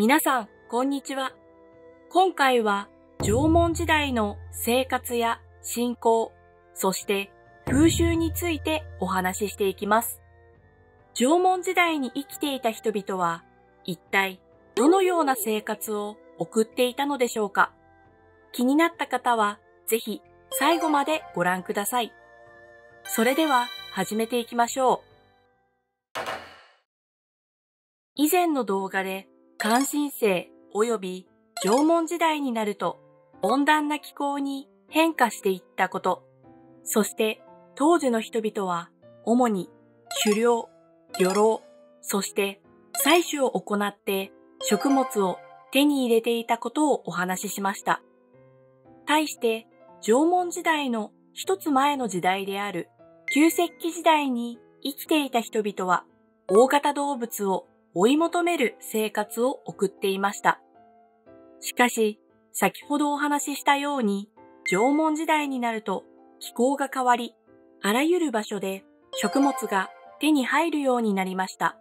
皆さん、こんにちは。今回は縄文時代の生活や信仰、そして風習についてお話ししていきます。縄文時代に生きていた人々は一体どのような生活を送っていたのでしょうか？気になった方はぜひ最後までご覧ください。それでは始めていきましょう。以前の動画で関心性及び縄文時代になると温暖な気候に変化していったこと、そして当時の人々は主に狩猟、漁労、そして採取を行って食物を手に入れていたことをお話ししました。対して縄文時代の一つ前の時代である旧石器時代に生きていた人々は大型動物を追い求める生活を送っていました。しかし、先ほどお話ししたように、縄文時代になると気候が変わり、あらゆる場所で食物が手に入るようになりました。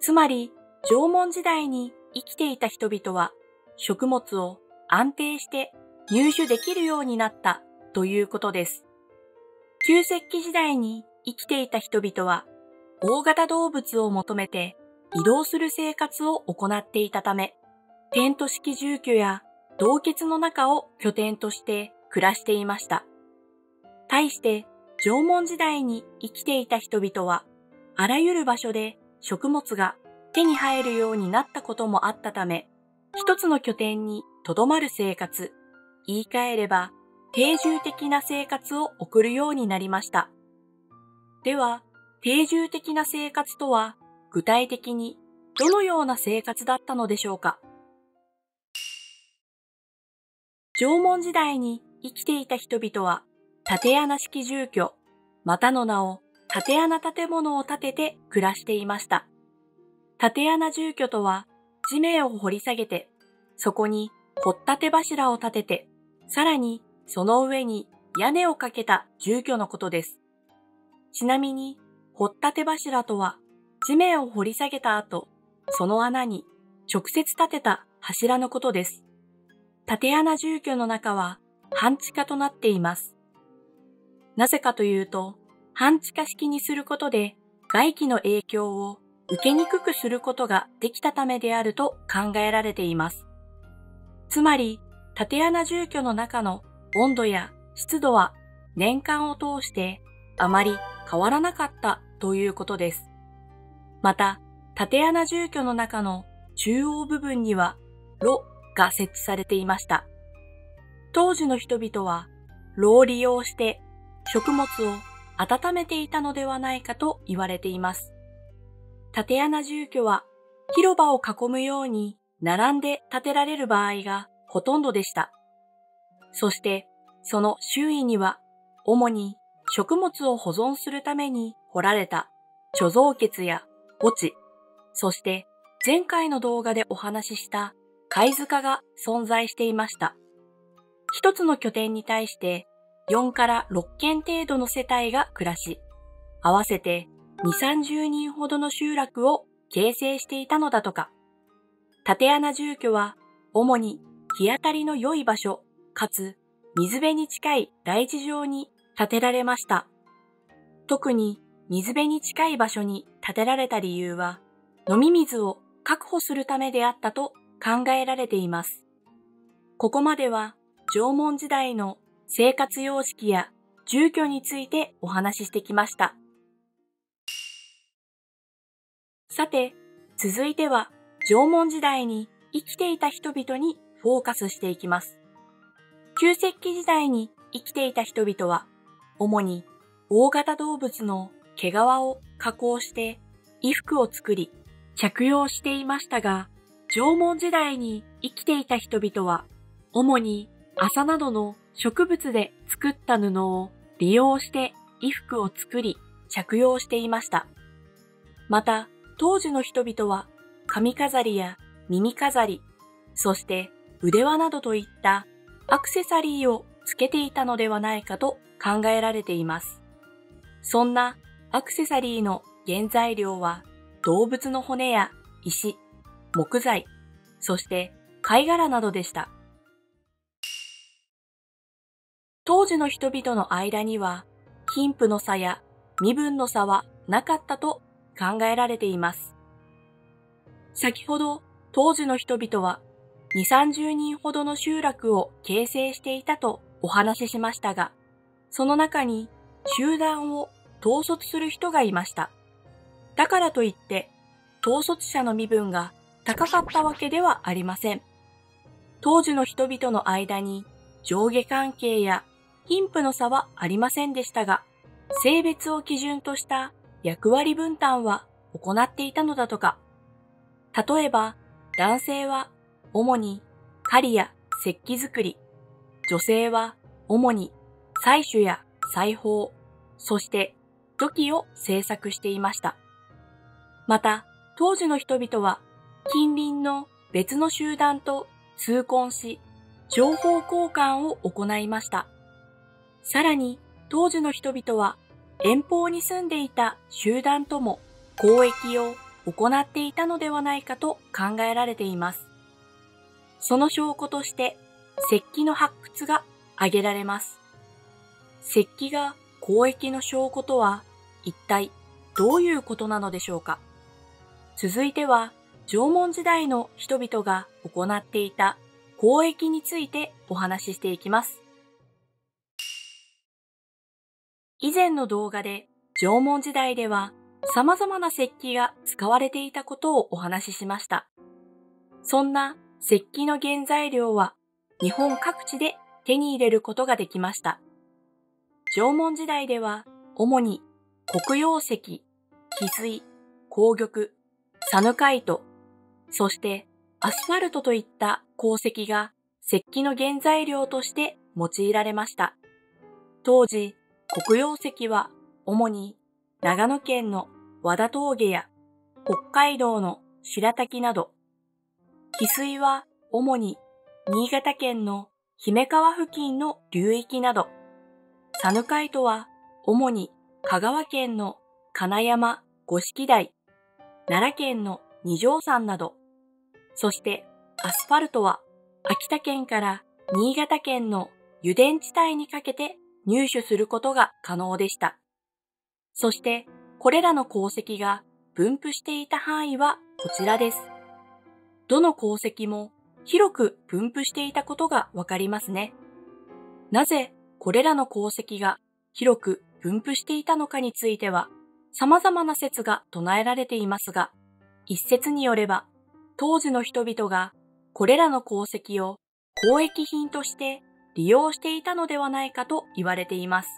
つまり、縄文時代に生きていた人々は食物を安定して入手できるようになったということです。旧石器時代に生きていた人々は大型動物を求めて移動する生活を行っていたため、テント式住居や洞穴の中を拠点として暮らしていました。対して縄文時代に生きていた人々は、あらゆる場所で食物が手に入るようになったこともあったため、一つの拠点に留まる生活、言い換えれば定住的な生活を送るようになりました。では、定住的な生活とは具体的にどのような生活だったのでしょうか？縄文時代に生きていた人々は縦穴式住居、またの名を縦穴建物を建てて暮らしていました。縦穴住居とは地面を掘り下げて、そこに掘ったて柱を立てて、さらにその上に屋根をかけた住居のことです。ちなみに、掘ったて柱とは地面を掘り下げた後、その穴に直接立てた柱のことです。縦穴住居の中は半地下となっています。なぜかというと、半地下式にすることで外気の影響を受けにくくすることができたためであると考えられています。つまり、縦穴住居の中の温度や湿度は年間を通してあまり変わらなかったということです。また、縦穴住居の中の中央部分には炉が設置されていました。当時の人々は炉を利用して食物を温めていたのではないかと言われています。縦穴住居は広場を囲むように並んで建てられる場合がほとんどでした。そしてその周囲には主に食物を保存するために掘られた貯蔵穴や墓地、そして前回の動画でお話しした貝塚が存在していました。一つの拠点に対して4から6軒程度の世帯が暮らし、合わせて2、30人ほどの集落を形成していたのだとか。縦穴住居は主に日当たりの良い場所、かつ水辺に近い大地上に建てられました。特に水辺に近い場所に建てられた理由は、飲み水を確保するためであったと考えられています。ここまでは縄文時代の生活様式や住居についてお話ししてきました。さて、続いては縄文時代に生きていた人々にフォーカスしていきます。旧石器時代に生きていた人々は、主に大型動物の毛皮を加工して衣服を作り着用していましたが、縄文時代に生きていた人々は、主に麻などの植物で作った布を利用して衣服を作り着用していました。また、当時の人々は髪飾りや耳飾り、そして腕輪などといったアクセサリーをつけていたのではないかと考えられています。そんなアクセサリーの原材料は動物の骨や石、木材、そして貝殻などでした。当時の人々の間には、貧富の差や身分の差はなかったと考えられています。先ほど当時の人々は2、30人ほどの集落を形成していたとお話ししましたが、その中に集団を統率する人がいました。だからといって、統率者の身分が高かったわけではありません。当時の人々の間に上下関係や貧富の差はありませんでしたが、性別を基準とした役割分担は行っていたのだとか。例えば、男性は主に狩りや石器作り、女性は主に採取や裁縫、そして土器を製作していました。また、当時の人々は近隣の別の集団と通婚し、情報交換を行いました。さらに、当時の人々は遠方に住んでいた集団とも交易を行っていたのではないかと考えられています。その証拠として石器の発掘が挙げられます。石器が交易の証拠とは一体どういうことなのでしょうか？続いては縄文時代の人々が行っていた交易についてお話ししていきます。以前の動画で縄文時代では様々な石器が使われていたことをお話ししました。そんな石器の原材料は日本各地で手に入れることができました。縄文時代では主に黒曜石、翡翠、紅玉、サヌカイト、そしてアスファルトといった鉱石が石器の原材料として用いられました。当時、黒曜石は主に長野県の和田峠や北海道の白滝など、翡翠は主に新潟県の姫川付近の流域など、サヌカイトは主に香川県の金山五色台、奈良県の二条山など、そしてアスファルトは秋田県から新潟県の油田地帯にかけて入手することが可能でした。そして、これらの鉱石が分布していた範囲はこちらです。どの鉱石も広く分布していたことがわかりますね。なぜこれらの鉱石が広く分布していたのかについては様々な説が唱えられていますが、一説によれば当時の人々がこれらの鉱石を交易品として利用していたのではないかと言われています。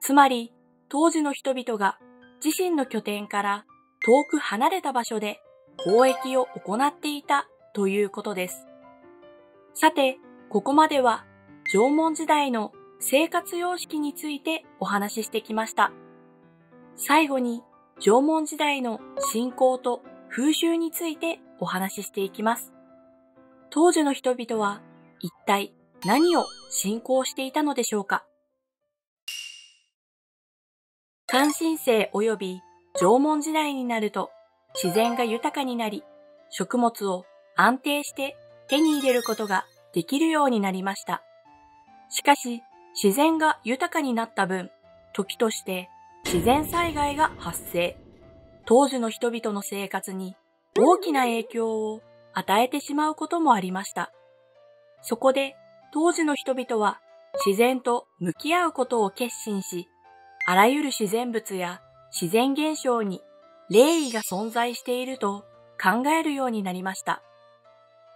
つまり、当時の人々が自身の拠点から遠く離れた場所で交易を行っていたということです。さて、ここまでは縄文時代の生活様式についてお話ししてきました。最後に縄文時代の信仰と風習についてお話ししていきます。当時の人々は一体何を信仰していたのでしょうか関心性及び縄文時代になると自然が豊かになり、食物を安定して手に入れることができるようになりました。しかし、自然が豊かになった分、時として自然災害が発生。当時の人々の生活に大きな影響を与えてしまうこともありました。そこで当時の人々は自然と向き合うことを決心し、あらゆる自然物や自然現象に霊異が存在していると考えるようになりました。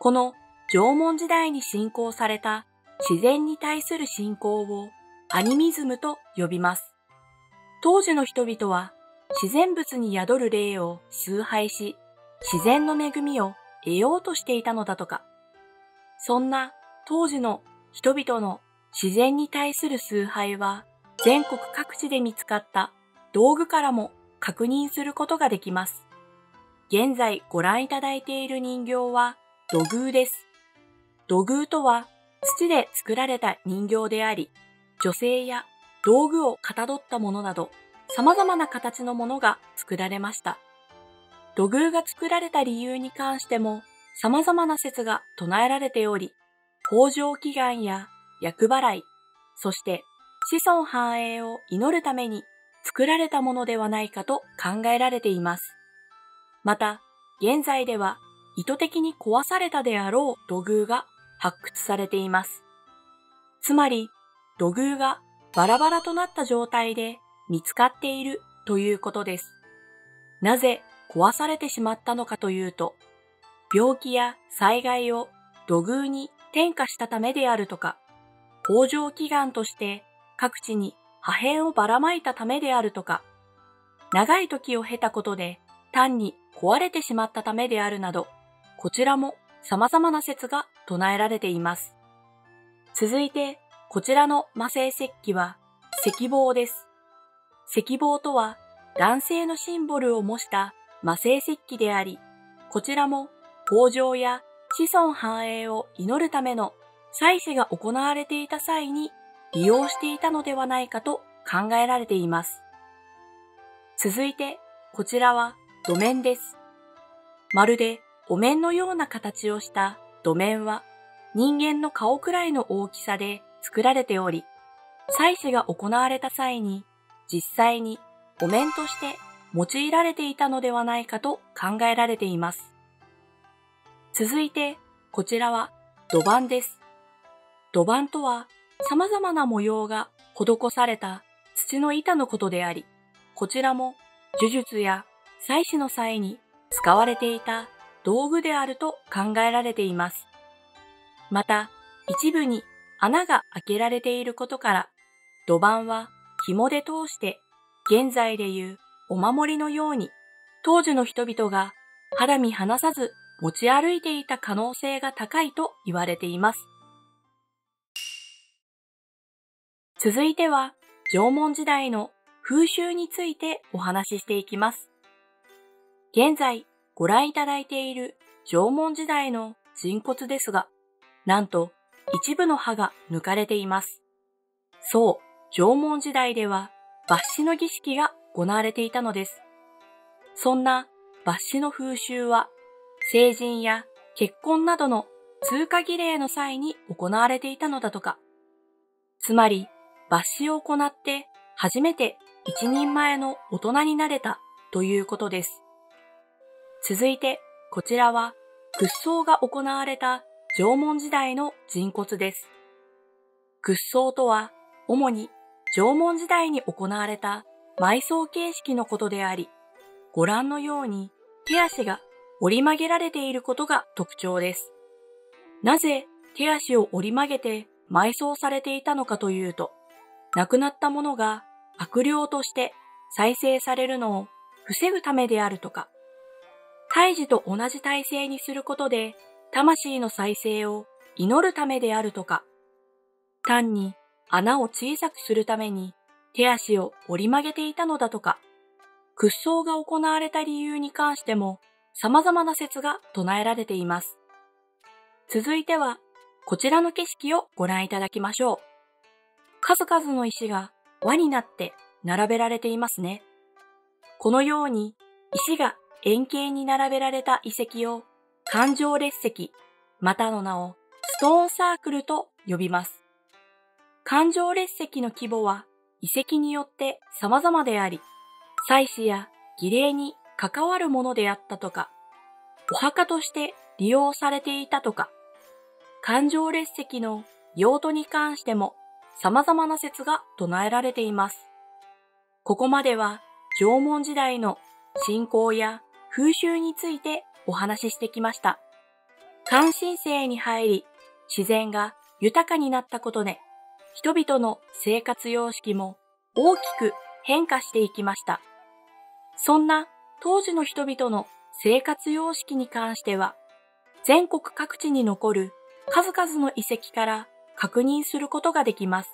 この縄文時代に信仰された自然に対する信仰をアニミズムと呼びます。当時の人々は自然物に宿る霊を崇拝し、自然の恵みを得ようとしていたのだとか。そんな当時の人々の自然に対する崇拝は全国各地で見つかった道具からも確認することができます。現在ご覧いただいている人形は土偶です。土偶とは土で作られた人形であり、女性や道具をかたどったものなど様々な形のものが作られました。土偶が作られた理由に関しても様々な説が唱えられており、豊穣祈願や厄払い、そして子孫繁栄を祈るために作られたものではないかと考えられています。また、現在では意図的に壊されたであろう土偶が発掘されています。つまり、土偶がバラバラとなった状態で見つかっているということです。なぜ壊されてしまったのかというと、病気や災害を土偶に転化したためであるとか、工場祈願として各地に破片をばらまいたためであるとか、長い時を経たことで単に壊れてしまったためであるなど、こちらも様々な説が唱えられています。続いて、こちらの魔性石器は石棒です。石棒とは男性のシンボルを模した魔性石器であり、こちらも豊穣や子孫繁栄を祈るための祭祀が行われていた際に利用していたのではないかと考えられています。続いて、こちらは土面です。まるでお面のような形をした土面は人間の顔くらいの大きさで作られており、祭祀が行われた際に実際にお面として用いられていたのではないかと考えられています。続いて、こちらは土板です。土板とは様々な模様が施された土の板のことであり、こちらも呪術や祭祀の際に使われていた道具であると考えられています。また、一部に穴が開けられていることから、土板は紐で通して現在でいうお守りのように当時の人々が肌身離さず持ち歩いていた可能性が高いと言われています。続いては縄文時代の風習についてお話ししていきます。現在ご覧いただいている縄文時代の人骨ですが、なんと一部の歯が抜かれています。そう、縄文時代では抜歯の儀式が行われていたのです。そんな抜歯の風習は、成人や結婚などの通過儀礼の際に行われていたのだとか。つまり、抜歯を行って初めて一人前の大人になれたということです。続いて、こちらは屈葬が行われた縄文時代の人骨です。屈葬とは、主に縄文時代に行われた埋葬形式のことであり、ご覧のように手足が折り曲げられていることが特徴です。なぜ手足を折り曲げて埋葬されていたのかというと、亡くなったものが悪霊として再生されるのを防ぐためであるとか、胎児と同じ体制にすることで魂の再生を祈るためであるとか、単に穴を小さくするために手足を折り曲げていたのだとか、屈葬が行われた理由に関しても様々な説が唱えられています。続いては、こちらの景色をご覧いただきましょう。数々の石が輪になって並べられていますね。このように石が円形に並べられた遺跡を環状列石、またの名をストーンサークルと呼びます。環状列石の規模は遺跡によって様々であり、祭祀や儀礼に関わるものであったとか、お墓として利用されていたとか、環状列石の用途に関しても様々な説が唱えられています。ここまでは縄文時代の信仰や風習についてお話ししてきました。関心性に入り、自然が豊かになったことで、人々の生活様式も大きく変化していきました。そんな当時の人々の生活様式に関しては、全国各地に残る数々の遺跡から確認することができます。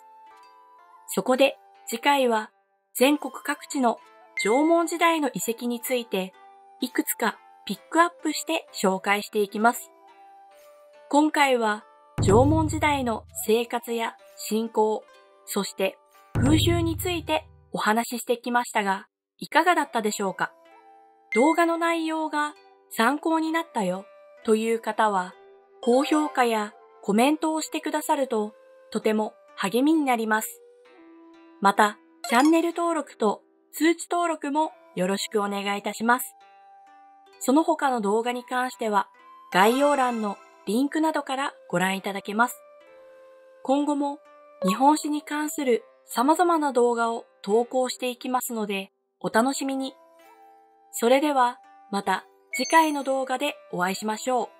そこで次回は全国各地の縄文時代の遺跡についていくつかピックアップして紹介していきます。今回は縄文時代の生活や信仰、そして風習についてお話ししてきましたが、いかがだったでしょうか？動画の内容が参考になったよという方は、高評価やコメントをしてくださるととても励みになります。また、チャンネル登録と通知登録もよろしくお願いいたします。その他の動画に関しては概要欄のリンクなどからご覧いただけます。今後も日本史に関する様々な動画を投稿していきますのでお楽しみに。それではまた次回の動画でお会いしましょう。